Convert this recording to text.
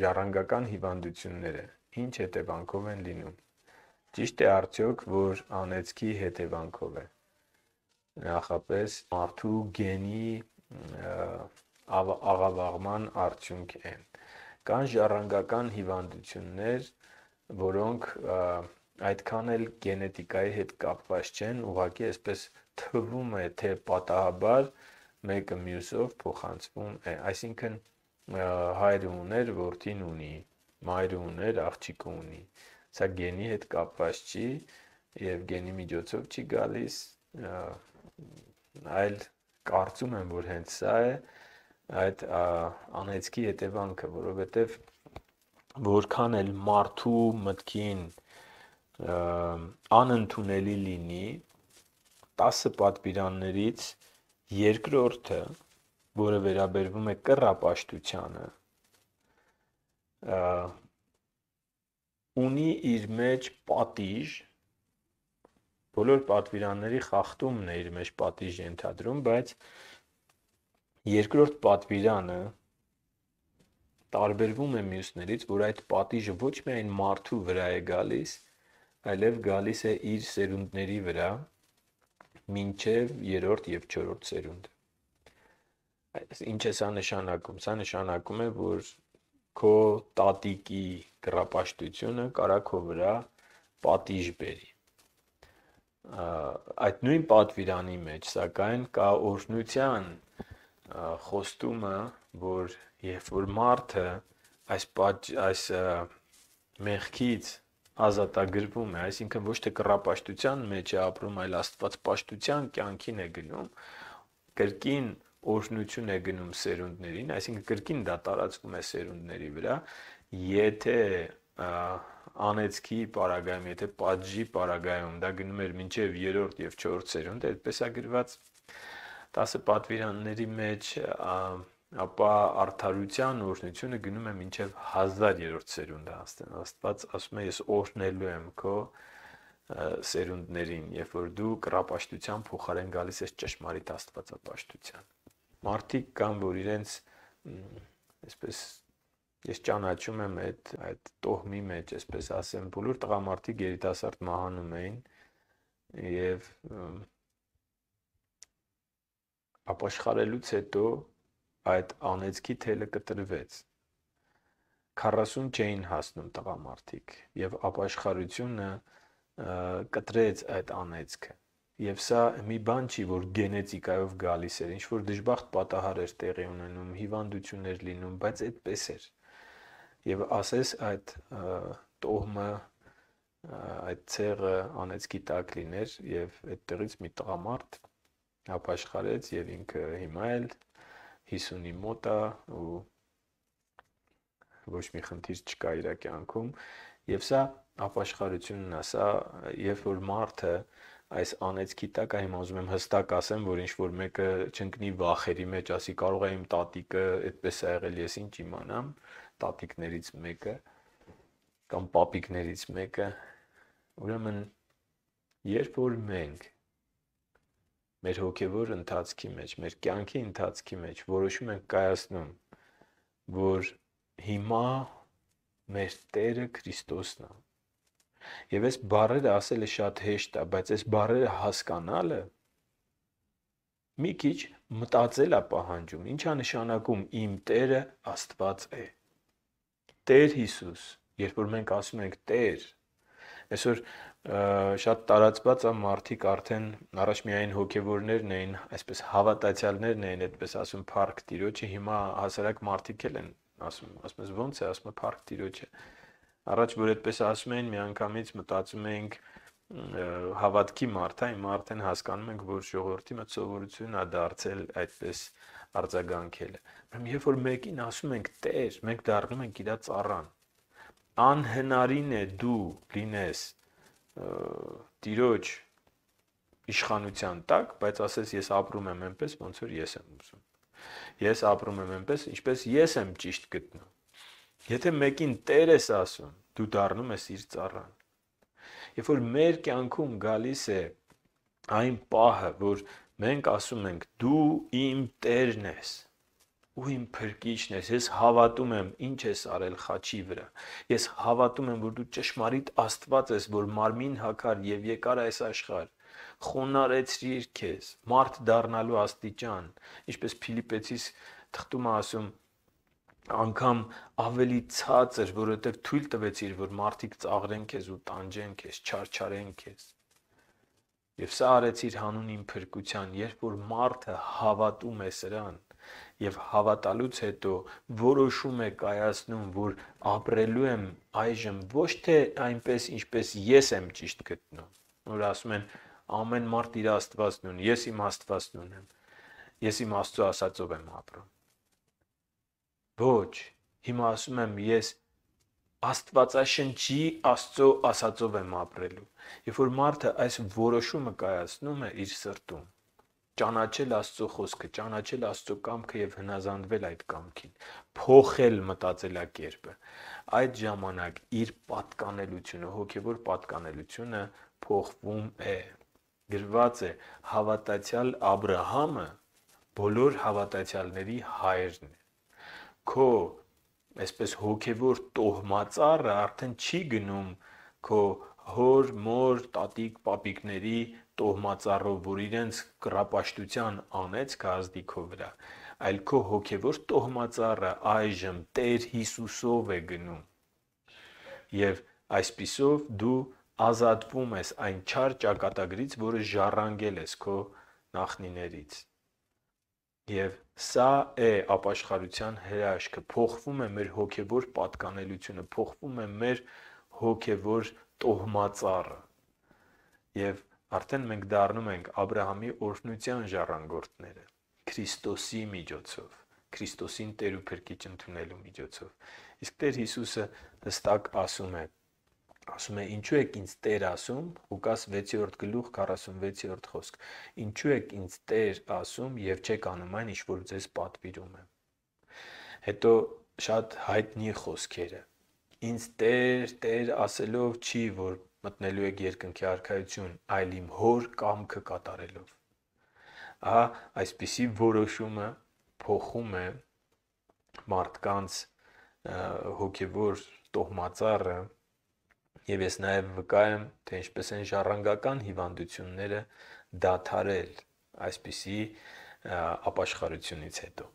ժառանգական հիվանդությունները ինչ հետևանքով են լինում։ Ճիշտ է արդյոք, որ անեծքի հետևանքով է։ Նախապես մարդու գենի աղավաղման արդյունք են։ Կան ժառանգական հիվանդություններ, որոնք այդքան էլ գենետիկայի հետ կապված չեն, ուղղակի այսպես թվում է, թե պատահաբար մեկը մյուսով փոխանցվում է, այսինքն հայրը ուներ, որդին ունի, մայրը ուներ, աղջիկը ունի։ Սա գենի հետ կապված չի եւ գենի միջոցով չի գալիս, այլ կարծում եմ, որ հենց սա է այդ անեծքի հետևանքը, որովհետեւ որքան էլ մարդու մտքին անընդունելի լինի 10 պատվիրաններից երկրորդը, որը վերաբերվում է կռապաշտությանը, ունի իր մեջ պատիժ բոլոր պատվիրանների խախտումն է իր մեջ պատիժ ենթադրում, բայց երկրորդ պատվիրանը տարբերվում է մյուսներից, որ այդ պատիժը ոչ միայն մարդու վրա է գալիս, այլև գալիս է իր սերունդների վրա մինչև 3-րդ եւ 4-րդ սերունդը։ Ինչ է սա նշանակում։ Սա նշանակում է, որ քո տատիկի կռապաշտությունը կարա քո վրա պատիժ բերի։ Այդ նույն պատվիրանի մեջ, սակայն, կա օրհնության խոստումը, որ երբ որ մարդը այս պատճ, այս մեղքից ազատագրվում է, այսինքն ոչ թե կռապաշտության մեջ է ապրում, այլ աստվածպաշտության կյանքին է գնում, կրկին օրհնություն է գնում սերունդներին, այսինքն կրկին դա տարածվում է սերունդների վրա, եթե անեծքի պարագայում, եթե պատժի պարագայում դա գնում էր մինչև 3-րդ եւ 4-րդ սերունդ, այդպես է գրված 10 պատվիրանների մեջ, ապա արդարության օրհնությունը գնում է մինչև 1000-րդ սերունդը Աստված ասում է ես օրհնելու եմ քո սերունդներին, երբ որ դու կռապաշտության փոխարեն գալիս ես ճշմարիտ աստվածապաշտության։ Մարդիկ կան, որ իրենց այսպես ես ճանաչում եմ այդ այդ տոհմի մեջ, այսպես ասեմ, բոլոր տղամարդիկ երիտասարդ մահանում էին եւ ապաշխարելուց հետո այդ անեծքի թելը կտրվեց 40 չէին հասնում տղամարդիկ եւ ապաշխարությունը կտրեց այդ անեծքը Եվ սա մի բան չի, որ գենետիկայով գալիս էր, ինչ որ դժբախտ պատահար էր տեղի ունենում, հիվանդություններ լինում, բայց այդպես էր եւ ասես այդ տոհմը այդ ցեղը անեցքի տակ լիներ եւ այդտեղից մի տղամարդ ապաշխարեց եւ ինքը հիմա էլ 50-ի մոտ է ու ոչ մի խնդիր չկա իր կյանքում եւ սա ապաշխարությունն է սա երբ որ մարդը այս անեցքի տակ հիմա ուզում եմ հստակ ասեմ, որ ինչ որ մեկը չընկնի վախերի մեջ, ասի կարող է իմ տատիկը այդպես է եղել, ես ինչ իմանամ, տատիկներից մեկը կամ պապիկներից մեկը ուրեմն երբ որ մենք մեր հոգևոր ընթացքի մեջ, մեր կյանքի ընթացքի մեջ որոշում ենք կայացնում, որ հիմա մեր Տերը Քրիստոսն է։ Եվ այս բառերը ասելը շատ հեշտ է, բայց այս բառերը հասկանալը մի քիչ մտածել է պահանջում։ Ինչա նշանակում իմ Տերը Աստված է։ Տեր Հիսուս, երբ որ մենք ասում ենք Տեր, այսօր շատ տարածված է մարդիկ արդեն առաջ միայն հոգևորներն էին, այսպես հավատացյալներն էին, այդպես ասում, Փարք Տիրոջը, հիմա հասարակ մարդիկ էլ են ասում, ասում ես ո՞նց է, ասում է Փարք Տիրոջը։ Առաջ որ այդպես ասում էին, միանգամից մտածում էինք հավատքի մարդ է, հիմա արդեն հասկանում ենք, որ ժողովրդի մոտ սովորություն է դարձել այդպես արձագանքելը։ Ուրեմն երբ որ մեկին ասում ենք Տեր, մենք դառնում ենք իր ծառան։ Անհնարին է դու լինես Տիրոջ իշխանության տակ, բայց ասես ես ապրում եմ այնպես, ոնց որ ես եմ ուզում։ Ես ապրում եմ այնպես, ինչպես ես եմ ճիշտ գտնում։ Եթե մեկին Տեր ես ասում, դու դառնում ես իր ծառան։ Երբ որ մեր կյանքում գալիս է այն պահը, որ մենք ասում ենք դու իմ Տերն ես, ու իմ փրկիչն ես։ Ես հավատում եմ, ինչ ես արել խաչի վրա։ Ես հավատում եմ, որ դու ճշմարիտ Աստված ես, որ մարմին հակար եւ եկար այս աշխարհ խոնարեցրիր քեզ մարդ դառնալու աստիճան ինչպես Ֆիլիպեցիս թղթում ասում անգամ ավելի ցածր, որովհետև թույլ տվեցիր, որ մարդիկ ծաղրեն քեզ ու տանջեն քեզ, չարչարեն քեզ։ Եվ սա արեցիր հանուն իմ փրկության, երբ որ մարդը հավատում է սրան եւ հավատալուց հետո որոշում է կայացնում, որ ապրելու եմ այժմ ոչ թե այնպես, ինչպես ես եմ ճիշտ գտնում, որ ասում են ամեն մարդ իր Աստվածն ունի, ես իմ Աստվածն ունեմ։ Ես իմ Աստծո ասածով եմ ապրում Ոչ, հիմա ասում եմ ես Աստվածաշնչի Աստծո ասածով եմ ապրելու։ Երբ որ մարդը այս որոշումը կայացնում է իր սրտում, ճանաչել Աստծո խոսքը, ճանաչել Աստծո կամքը եւ հնազանդվել այդ կամքին, փոխել մտածելակերպը, այդ ժամանակ իր պատկանելությունը, հոգեվոր պատկանելությունը փոխվում է։ Գրված է հավատացյալ Աբ รา համը բոլոր հավատացյալների հայրն է քո այսպես հոգևոր տոհմածառը արդեն չի գնում քո հոր, մոր, տատիկ, պապիկների տոհմածառով, որ իրենց կրապաշտության անեց գազդի քո վրա, այլ քո հոգևոր տոհմածառը այժմ Տեր Հիսուսով է գնում։ Եվ այսпիսով դու ազատվում ես այն չար ճակատագրից, որը ժառանգել ես քո նախնիներից։ Եվ սա է ապաշխարության հրաշքը։ Փոխվում է մեր հոգևոր պատկանելությունը, փոխվում է մեր հոգևոր տոհմածառը։ Եվ արդեն մենք դառնում ենք Աբ รา համի օրհնության ժառանգորդները Քրիստոսի միջոցով, Քրիստոսին Տեր ու Փրկիչ ընդունելու միջոցով։ Իսկ Տեր Հիսուսը հստակ ասում է ասում է ինչու եք ինձ Տեր ասում Ղուկաս 6-րդ գլուխ 46-րդ խոսք ինչու եք ինձ Տեր ասում եւ չեք անում այն ինչ որ ձեզ պատվիրում եմ հետո շատ հայտնի խոսքերը ինձ Տեր Տեր ասելով չի որ մտնելու եք երկնքի արքայություն այլ իմ հոր կամքը կատարելով ահա այսպիսի որոշումը փոխում է մարդկանց հոգևոր տոհմածառը Եվ ես նաև վկա եմ, թե ինչպես են ժառանգական հիվանդությունները դադարել այսպիսի ապաշխարությունից հետո։